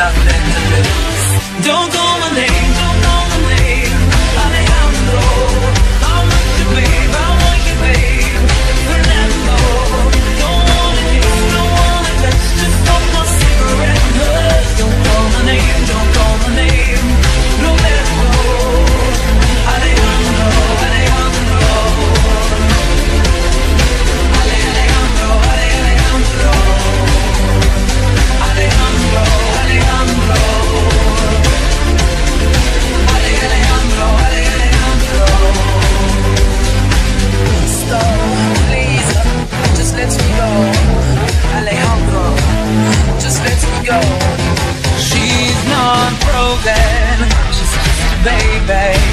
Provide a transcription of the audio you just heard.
nothing to lose. Don't go away. babe.